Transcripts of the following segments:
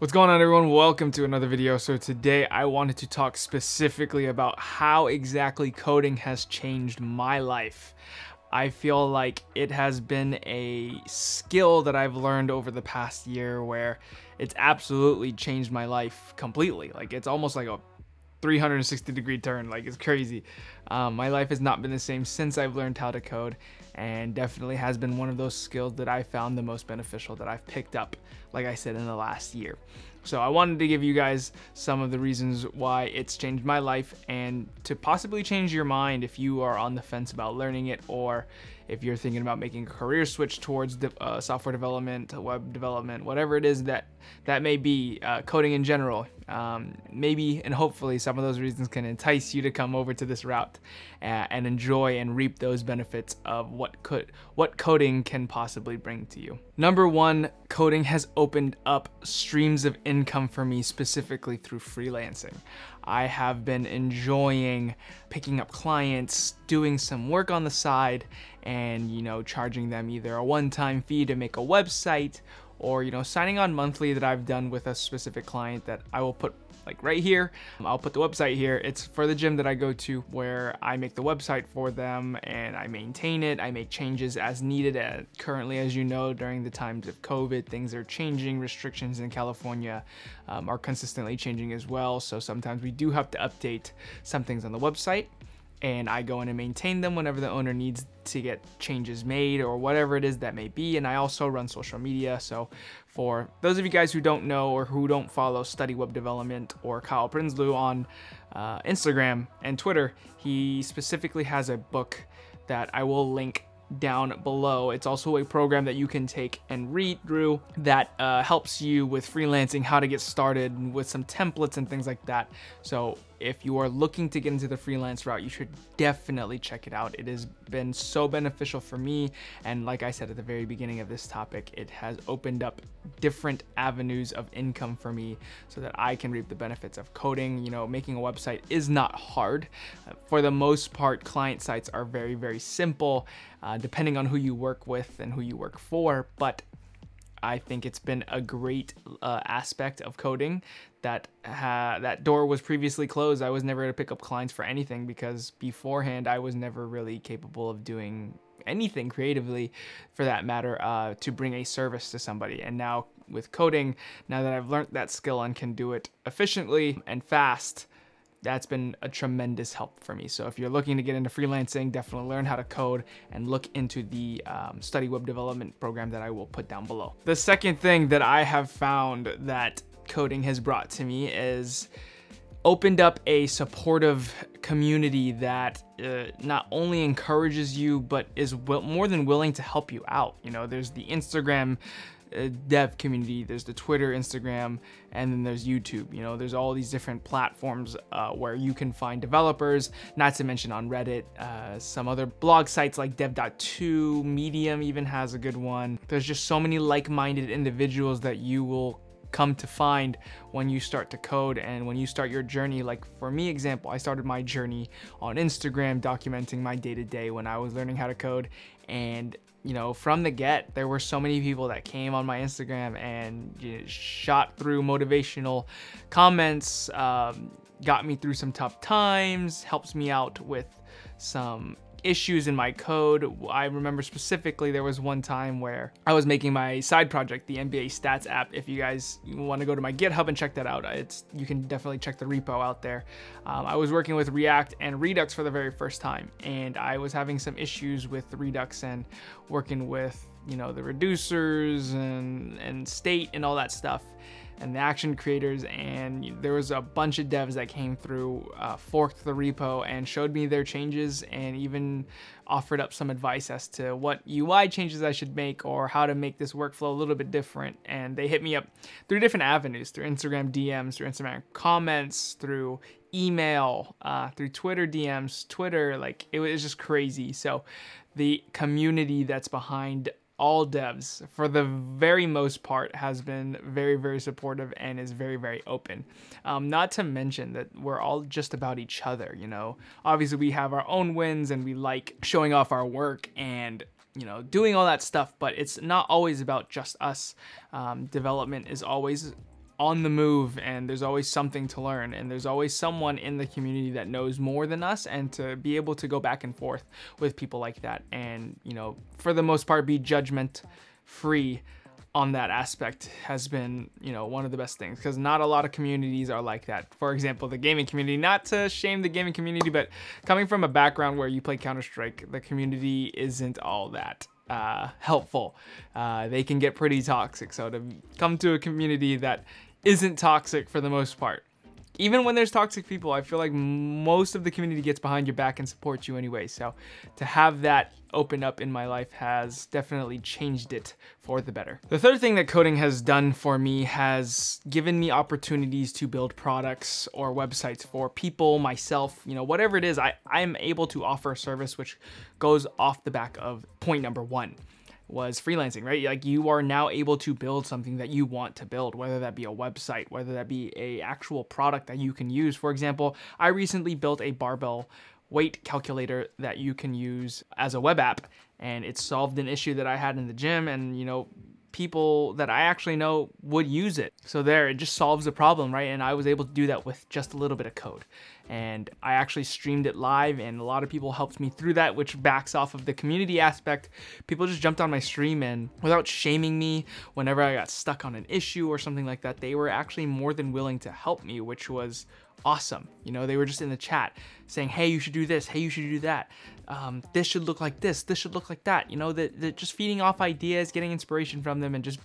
What's going on everyone? Welcome to another video. So today I wanted to talk specifically about how exactly coding has changed my life. I feel like it has been a skill that I've learned over the past year where it's absolutely changed my life completely. Like it's almost like a 360 degree turn like it's crazy um, my life has not been the same since I've learned how to code and definitely has been one of those skills that I found the most beneficial that I've picked up like I said in the last year so I wanted to give you guys some of the reasons why it's changed my life and to possibly change your mind if you are on the fence about learning it or if you're thinking about making a career switch towards uh, software development, web development, whatever it is that that may be, uh, coding in general. Um, maybe and hopefully some of those reasons can entice you to come over to this route uh, and enjoy and reap those benefits of what could what coding can possibly bring to you. Number one, coding has opened up streams of income for me specifically through freelancing. I have been enjoying picking up clients, doing some work on the side, and you know, charging them either a one-time fee to make a website or you know, signing on monthly that I've done with a specific client that I will put like right here. I'll put the website here. It's for the gym that I go to where I make the website for them and I maintain it. I make changes as needed. Uh, currently, as you know, during the times of COVID, things are changing. Restrictions in California um, are consistently changing as well. So sometimes we do have to update some things on the website and I go in and maintain them whenever the owner needs to get changes made or whatever it is that may be. And I also run social media. So for those of you guys who don't know or who don't follow Study Web Development or Kyle Prinsloo on uh, Instagram and Twitter, he specifically has a book that I will link down below. It's also a program that you can take and read through that uh, helps you with freelancing, how to get started with some templates and things like that. So if you are looking to get into the freelance route, you should definitely check it out. It has been so beneficial for me. And like I said at the very beginning of this topic, it has opened up different avenues of income for me so that I can reap the benefits of coding. You know, making a website is not hard. For the most part, client sites are very, very simple, uh, depending on who you work with and who you work for. But I think it's been a great uh, aspect of coding that that door was previously closed. I was never able to pick up clients for anything because beforehand I was never really capable of doing anything creatively for that matter uh, to bring a service to somebody. And now with coding, now that I've learned that skill and can do it efficiently and fast, that's been a tremendous help for me. So if you're looking to get into freelancing, definitely learn how to code and look into the um, study web development program that I will put down below. The second thing that I have found that coding has brought to me is opened up a supportive community that uh, not only encourages you but is more than willing to help you out you know there's the instagram dev community there's the twitter instagram and then there's youtube you know there's all these different platforms uh, where you can find developers not to mention on reddit uh, some other blog sites like dev.to medium even has a good one there's just so many like-minded individuals that you will come to find when you start to code and when you start your journey. Like for me, example, I started my journey on Instagram documenting my day to day when I was learning how to code. And, you know, from the get, there were so many people that came on my Instagram and you know, shot through motivational comments, um, got me through some tough times, helps me out with some issues in my code. I remember specifically there was one time where I was making my side project, the NBA Stats app. If you guys want to go to my GitHub and check that out, it's you can definitely check the repo out there. Um, I was working with React and Redux for the very first time, and I was having some issues with Redux and working with you know the reducers and and state and all that stuff and the action creators and there was a bunch of devs that came through uh, forked the repo and showed me their changes and even offered up some advice as to what UI changes I should make or how to make this workflow a little bit different. And they hit me up through different avenues through Instagram DMs through Instagram comments through email uh, through Twitter DMs Twitter like it was just crazy. So the community that's behind all devs, for the very most part, has been very, very supportive and is very, very open. Um, not to mention that we're all just about each other, you know. Obviously, we have our own wins and we like showing off our work and you know, doing all that stuff, but it's not always about just us. Um, development is always on the move and there's always something to learn and there's always someone in the community that knows more than us and to be able to go back and forth with people like that and you know for the most part be judgment free on that aspect has been, you know, one of the best things because not a lot of communities are like that. For example, the gaming community, not to shame the gaming community, but coming from a background where you play Counter-Strike, the community isn't all that uh, helpful. Uh, they can get pretty toxic. So to come to a community that isn't toxic for the most part, even when there's toxic people, I feel like most of the community gets behind your back and supports you anyway. So to have that open up in my life has definitely changed it for the better. The third thing that coding has done for me has given me opportunities to build products or websites for people, myself, you know, whatever it is, I, I'm able to offer a service which goes off the back of point number one was freelancing, right? Like you are now able to build something that you want to build, whether that be a website, whether that be a actual product that you can use. For example, I recently built a barbell weight calculator that you can use as a web app and it solved an issue that I had in the gym and you know people that I actually know would use it. So there, it just solves the problem, right? And I was able to do that with just a little bit of code. And I actually streamed it live and a lot of people helped me through that, which backs off of the community aspect. People just jumped on my stream and without shaming me whenever I got stuck on an issue or something like that, they were actually more than willing to help me, which was awesome. You know, they were just in the chat saying, hey, you should do this, hey, you should do that. Um, this should look like this, this should look like that. You know, that, that just feeding off ideas, getting inspiration from them, and just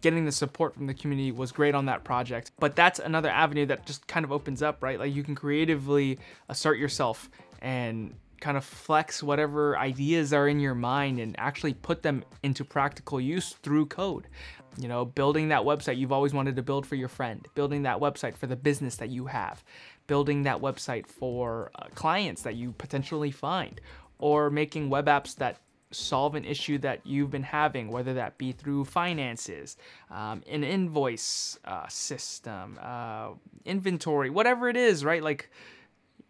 getting the support from the community was great on that project. But that's another avenue that just kind of opens up, right? Like you can creatively assert yourself and kind of flex whatever ideas are in your mind and actually put them into practical use through code. You know, building that website you've always wanted to build for your friend, building that website for the business that you have, building that website for uh, clients that you potentially find, or making web apps that solve an issue that you've been having, whether that be through finances, um, an invoice uh, system, uh, inventory, whatever it is, right? Like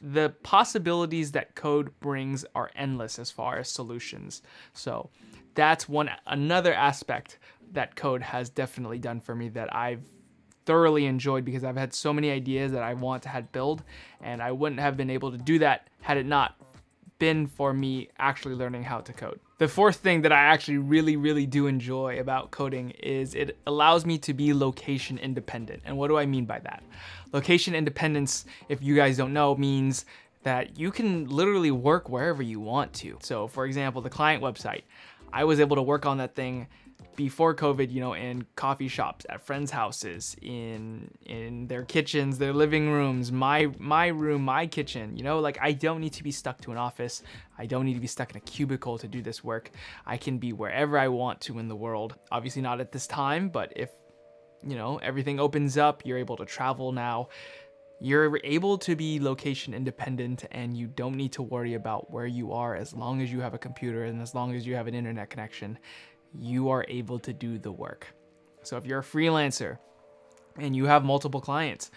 the possibilities that code brings are endless as far as solutions. So that's one another aspect that code has definitely done for me that I've thoroughly enjoyed because I've had so many ideas that I want to have build and I wouldn't have been able to do that had it not been for me actually learning how to code. The fourth thing that I actually really, really do enjoy about coding is it allows me to be location independent. And what do I mean by that? Location independence, if you guys don't know, means that you can literally work wherever you want to. So for example, the client website, I was able to work on that thing before COVID, you know, in coffee shops, at friends' houses, in in their kitchens, their living rooms, my my room, my kitchen, you know, like I don't need to be stuck to an office. I don't need to be stuck in a cubicle to do this work. I can be wherever I want to in the world. Obviously not at this time, but if you know, everything opens up, you're able to travel now. You're able to be location independent and you don't need to worry about where you are as long as you have a computer and as long as you have an internet connection you are able to do the work. So if you're a freelancer and you have multiple clients,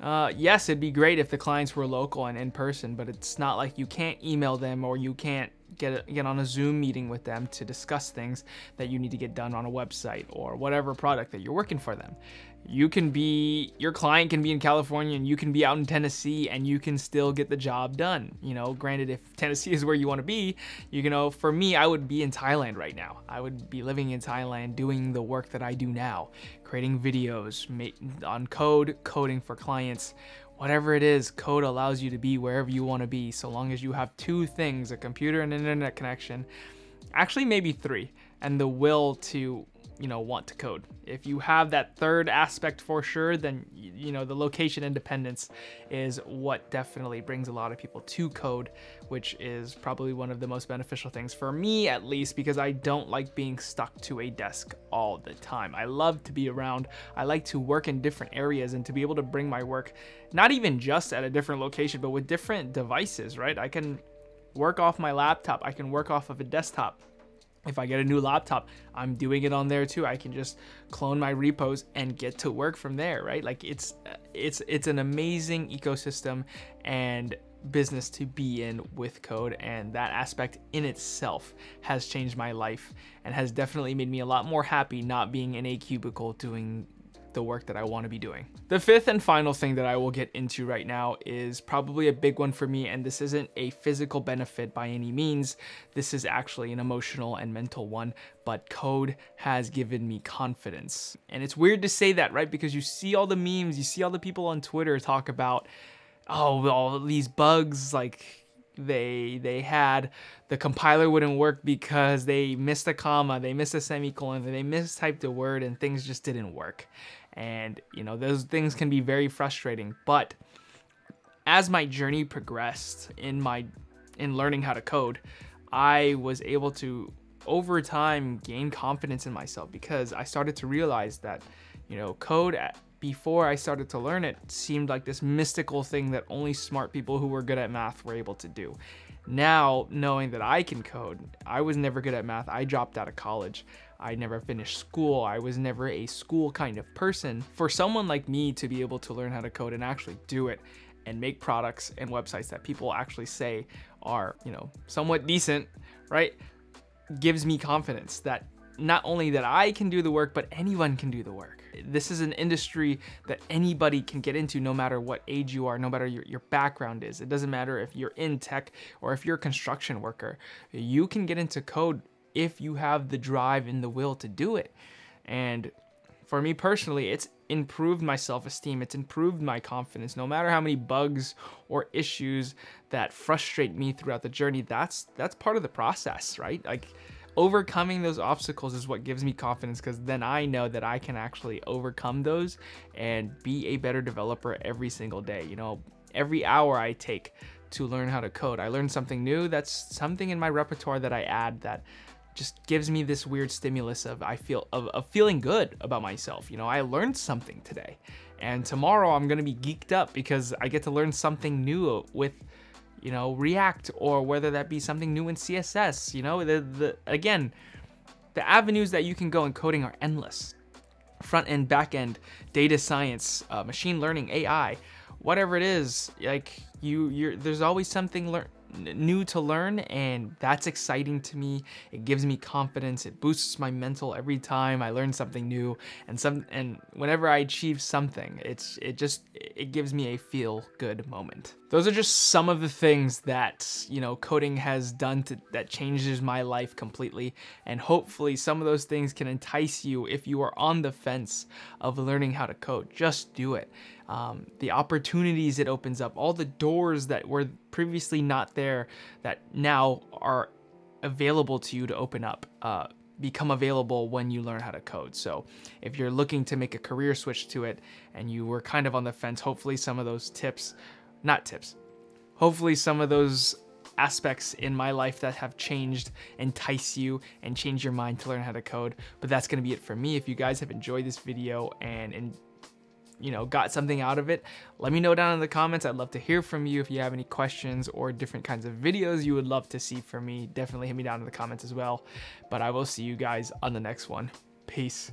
uh, yes, it'd be great if the clients were local and in person, but it's not like you can't email them or you can't get a, get on a Zoom meeting with them to discuss things that you need to get done on a website or whatever product that you're working for them you can be your client can be in California and you can be out in Tennessee and you can still get the job done. You know, granted if Tennessee is where you want to be, you know, for me I would be in Thailand right now. I would be living in Thailand doing the work that I do now, creating videos on code, coding for clients. Whatever it is, code allows you to be wherever you want to be so long as you have two things, a computer and an internet connection. Actually maybe three and the will to you know want to code. If you have that third aspect for sure then you know the location independence is what definitely brings a lot of people to code which is probably one of the most beneficial things for me at least because i don't like being stuck to a desk all the time. I love to be around. I like to work in different areas and to be able to bring my work not even just at a different location but with different devices right? I can work off my laptop. I can work off of a desktop if I get a new laptop, I'm doing it on there too. I can just clone my repos and get to work from there, right? Like it's it's it's an amazing ecosystem and business to be in with code and that aspect in itself has changed my life and has definitely made me a lot more happy not being in a cubicle doing the work that I want to be doing. The fifth and final thing that I will get into right now is probably a big one for me, and this isn't a physical benefit by any means. This is actually an emotional and mental one, but code has given me confidence. And it's weird to say that, right? Because you see all the memes, you see all the people on Twitter talk about, oh, all these bugs, like they they had the compiler wouldn't work because they missed a comma they missed a semicolon they mistyped a word and things just didn't work and you know those things can be very frustrating but as my journey progressed in my in learning how to code i was able to over time gain confidence in myself because i started to realize that you know code uh, before I started to learn it seemed like this mystical thing that only smart people who were good at math were able to do. Now, knowing that I can code, I was never good at math. I dropped out of college. I never finished school. I was never a school kind of person. For someone like me to be able to learn how to code and actually do it and make products and websites that people actually say are, you know, somewhat decent, right? Gives me confidence that not only that I can do the work, but anyone can do the work. This is an industry that anybody can get into no matter what age you are, no matter your, your background is. It doesn't matter if you're in tech or if you're a construction worker. You can get into code if you have the drive and the will to do it. And for me personally, it's improved my self-esteem. It's improved my confidence. No matter how many bugs or issues that frustrate me throughout the journey, that's that's part of the process, right? Like overcoming those obstacles is what gives me confidence because then I know that I can actually overcome those and be a better developer every single day. You know, every hour I take to learn how to code, I learn something new. That's something in my repertoire that I add that just gives me this weird stimulus of I feel of, of feeling good about myself. You know, I learned something today. And tomorrow I'm gonna be geeked up because I get to learn something new with you know, React or whether that be something new in CSS, you know, the, the again, the avenues that you can go in coding are endless. Front end, back end, data science, uh, machine learning, AI, whatever it is, like you, you're, there's always something learn new to learn and that's exciting to me. It gives me confidence. It boosts my mental every time i learn something new and some and whenever i achieve something it's it just it gives me a feel good moment. Those are just some of the things that you know coding has done to, that changes my life completely and hopefully some of those things can entice you if you are on the fence of learning how to code. Just do it um, the opportunities it opens up, all the doors that were previously not there that now are available to you to open up. Uh, become available when you learn how to code. So if you're looking to make a career switch to it and you were kind of on the fence, hopefully some of those tips, not tips, hopefully some of those aspects in my life that have changed entice you and change your mind to learn how to code. But that's going to be it for me. If you guys have enjoyed this video and, and you know, got something out of it, let me know down in the comments. I'd love to hear from you if you have any questions or different kinds of videos you would love to see from me. Definitely hit me down in the comments as well. But I will see you guys on the next one. Peace.